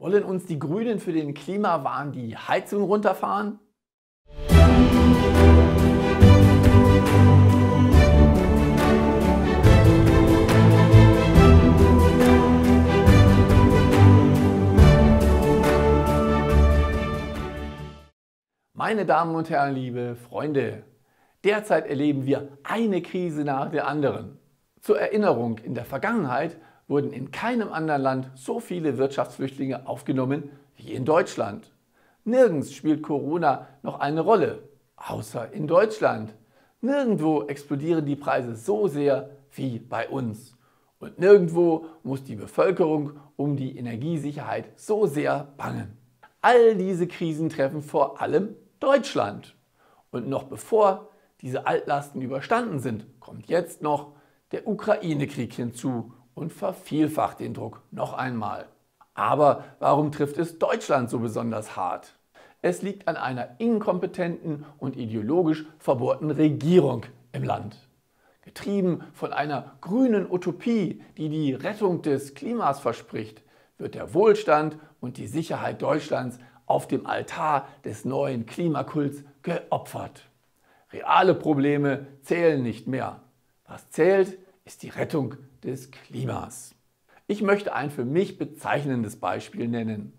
Wollen uns die Grünen für den Klimawahn die Heizung runterfahren? Meine Damen und Herren, liebe Freunde, derzeit erleben wir eine Krise nach der anderen. Zur Erinnerung, in der Vergangenheit wurden in keinem anderen Land so viele Wirtschaftsflüchtlinge aufgenommen wie in Deutschland. Nirgends spielt Corona noch eine Rolle, außer in Deutschland. Nirgendwo explodieren die Preise so sehr wie bei uns. Und nirgendwo muss die Bevölkerung um die Energiesicherheit so sehr bangen. All diese Krisen treffen vor allem Deutschland. Und noch bevor diese Altlasten überstanden sind, kommt jetzt noch der Ukraine-Krieg hinzu und vervielfacht den Druck noch einmal. Aber warum trifft es Deutschland so besonders hart? Es liegt an einer inkompetenten und ideologisch verbohrten Regierung im Land. Getrieben von einer grünen Utopie, die die Rettung des Klimas verspricht, wird der Wohlstand und die Sicherheit Deutschlands auf dem Altar des neuen Klimakults geopfert. Reale Probleme zählen nicht mehr. Was zählt, ist die Rettung des Klimas. Ich möchte ein für mich bezeichnendes Beispiel nennen.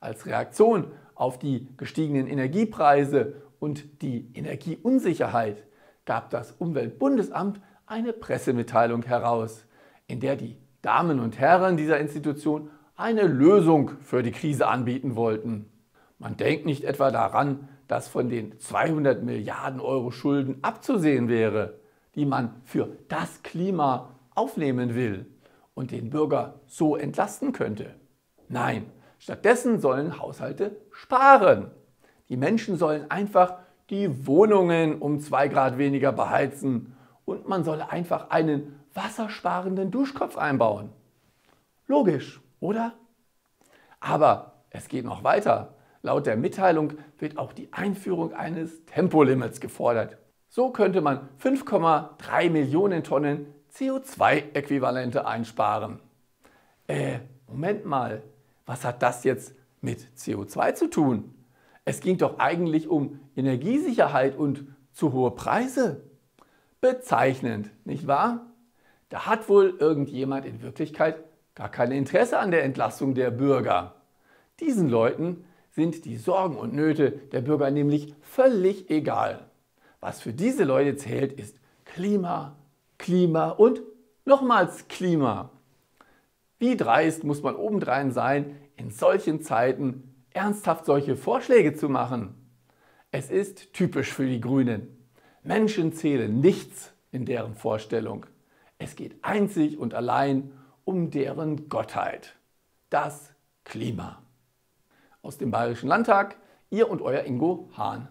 Als Reaktion auf die gestiegenen Energiepreise und die Energieunsicherheit gab das Umweltbundesamt eine Pressemitteilung heraus, in der die Damen und Herren dieser Institution eine Lösung für die Krise anbieten wollten. Man denkt nicht etwa daran, dass von den 200 Milliarden Euro Schulden abzusehen wäre, die man für das Klima aufnehmen will und den Bürger so entlasten könnte. Nein, stattdessen sollen Haushalte sparen. Die Menschen sollen einfach die Wohnungen um zwei Grad weniger beheizen und man solle einfach einen wassersparenden Duschkopf einbauen. Logisch, oder? Aber es geht noch weiter. Laut der Mitteilung wird auch die Einführung eines Tempolimits gefordert. So könnte man 5,3 Millionen Tonnen CO2-Äquivalente einsparen. Äh, Moment mal, was hat das jetzt mit CO2 zu tun? Es ging doch eigentlich um Energiesicherheit und zu hohe Preise. Bezeichnend, nicht wahr? Da hat wohl irgendjemand in Wirklichkeit gar kein Interesse an der Entlastung der Bürger. Diesen Leuten sind die Sorgen und Nöte der Bürger nämlich völlig egal. Was für diese Leute zählt, ist Klima, Klima und nochmals Klima. Wie dreist muss man obendrein sein, in solchen Zeiten ernsthaft solche Vorschläge zu machen? Es ist typisch für die Grünen. Menschen zählen nichts in deren Vorstellung. Es geht einzig und allein um deren Gottheit, das Klima. Aus dem Bayerischen Landtag, ihr und euer Ingo Hahn.